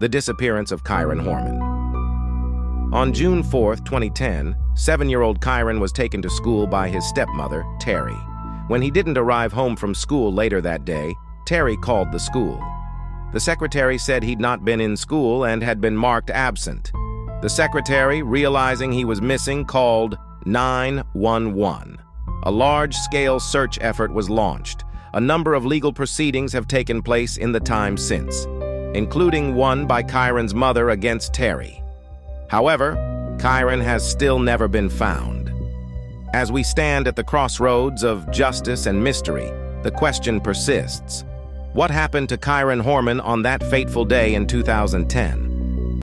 the disappearance of Kyron Horman. On June 4, 2010, seven-year-old Kyron was taken to school by his stepmother, Terri. When he didn't arrive home from school later that day, Terri called the school. The secretary said he'd not been in school and had been marked absent. The secretary, realizing he was missing, called 911. A large-scale search effort was launched. A number of legal proceedings have taken place in the time since, including one by Kyron's mother against Terri. However, Kyron has still never been found. As we stand at the crossroads of justice and mystery, the question persists. What happened to Kyron Horman on that fateful day in 2010?